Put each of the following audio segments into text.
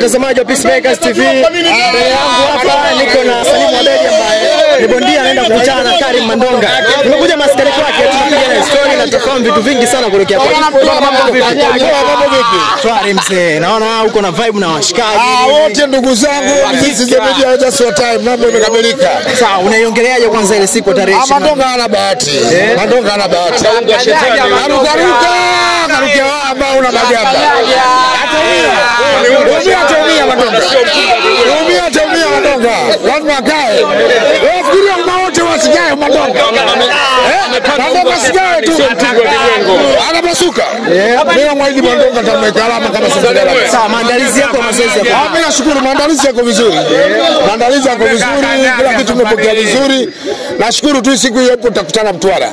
Mtazamaji wa Peacemakers TV, mbele yangu hapa niko na Salimu Abedi ambaye ni bondia anaenda kukutana na Karim Mandonga. nimekuja maskani kwake tufahamu vitu vingi sana kuelekea kwa Mambo vipi? Mambo vipi? Shwari mzee, naona uko na vibe na washikaji. Ah, wote ndugu zangu, sisi is the media just your time. Mambo imekamilika. Sawa, unaiongeleaje kwanza ile siku ya tarehe Ah, 20? Mandonga ana bahati. Mandonga ana bahati. Karuka ruka, karuka ambao una magamba. Umia ataumia Mandonga. Umia ataumia Mandonga. Lazima akae. Wewe fikiria wote wasijae Mandonga. Eh? Mandonga sijae tu. Anapasuka. Mimi mwaidi Mandonga nitamweka alama kama sasa. Sawa, maandalizi yako mazoezi yako. Ah, mimi nashukuru maandalizi yako vizuri, maandalizi yako vizuri, kila kitu kimepokea vizuri. Nashukuru tu siku hiyo hapo tutakutana Mtwara,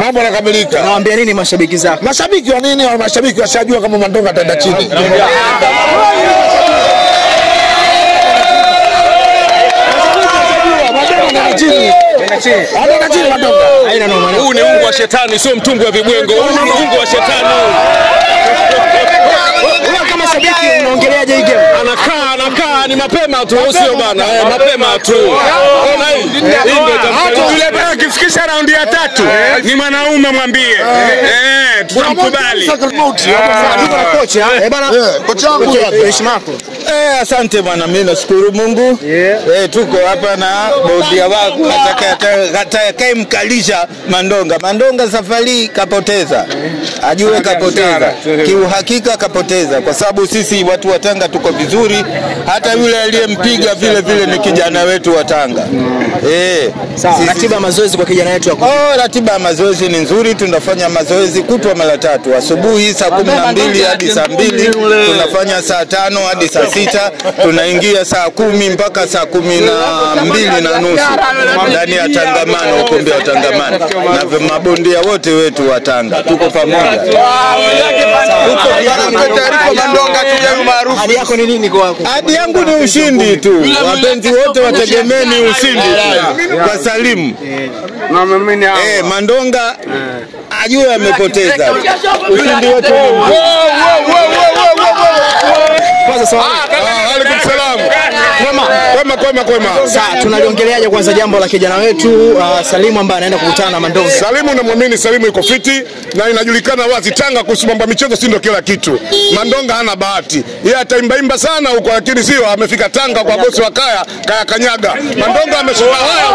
mambo yanakamilika. Nawaambia nini mashabiki zako? Mashabiki wa nini? Wa mashabiki washajua kama Mandonga ataenda chini. Mandonga anaenda chini, anaenda chini Mandonga. Haina noma. Huu ni ungu wa shetani, sio mtungu wa vibwengo. Huu ni ungu wa shetani. Wewe kama shabiki unaongeleaje hii game? Anakaa anakaa, ni mapema tu, sio bana, eh, mapema tu. Ona hii. Yule bana, akifikisha raundi ya tatu ni mwanaume mwambie, eh, tutamkubali. Eh bana. Kocha wangu. Heshima yako. Eh, asante bwana, mimi nashukuru Mungu. Eh, tuko hapa na bondia wako atakaye mkalisha Mandonga. Mandonga safari kapoteza, ajue kapoteza, kiuhakika kapoteza, kwa sababu sisi watu wa Tanga tuko vizuri. Hata yule aliyempiga vile vile ni kijana wetu wa Tanga. Eh, Sawa, ratiba mazoezi kwa kijana wetu. Oh, ratiba ya mazoezi ni nzuri. Tunafanya mazoezi kutwa mara tatu, asubuhi saa kumi na mbili hadi saa mbili tunafanya saa tano hadi saa sita tunaingia saa kumi mpaka saa kumi na mbili na nusu ndani ya tangamano, ukumbi wa tangamano, na mabondia wote wetu wa Tanga tuko pamoja. Hadi yangu ni ushindi tu, wapenzi wote wategemeni ushindi. Tu kwa Salimu. Eh, Mandonga ajue amepoteza, ushindi wetu sawa. Ah, Alaikum salam. Kwema. Kwema, kwema, kwema. Sawa, tunaliongeleaje kwanza jambo la kijana wetu uh, Salimu ambaye anaenda kukutana na Mandovu. Salimu namwamini Salimu iko fiti na inajulikana wazi Tanga kuhusu mambo ya michezo si ndio kila kitu. Mandonga hana bahati. Yeye ataimbaimba sana huko lakini sio amefika Tanga kwa bosi wa kaya kaya kanyaga. Mandonga ameshuka haya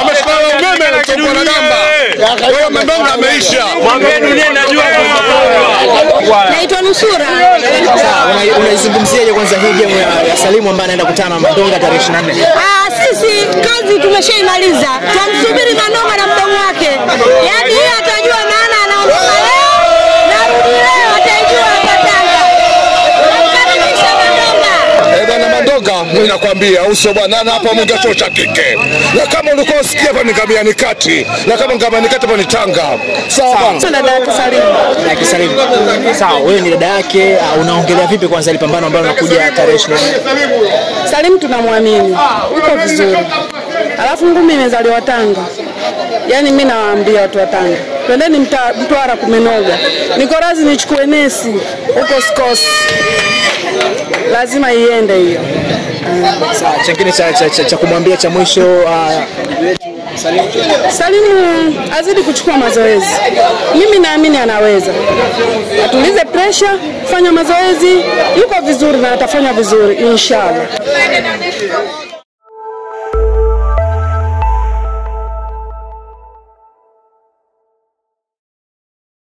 ameshuka umeme kutoka na gamba. Kwa hiyo Mandonga ameisha. Naitwa Nusura. Kwanza hii game ya, ya Salimu ambaye anaenda kutana na Mandonga tarehe 24? Ah, sisi kazi tumeshaimaliza, Tumsubiri Mandonga Eh, mimi nakwambia uso bwana na hapa mwinga chuo cha kike. Na kama ulikuwa usikia hapa nikamia ni kati. Na kama nikamia ni kati hapa ni Tanga. Sawa bwana. Dada yake Salimu. Na Kisalimu. Sawa, wewe ni dada yake, uh, unaongelea vipi kwanza ile pambano ambalo linakuja tarehe 20? Salimu tunamwamini, uko vizuri. Alafu ngumi imezaliwa Tanga. yani mimi nawaambia watu wa Tanga, twendeni Mtwara kumenoga. Niko razi nichukue nesi huko Skosi, lazima iende hiyo. Chengine cha, cha, cha, cha kumwambia cha mwisho uh, Salimu azidi kuchukua mazoezi, mimi naamini anaweza. Atulize pressure, fanya mazoezi, yuko vizuri na atafanya vizuri inshallah.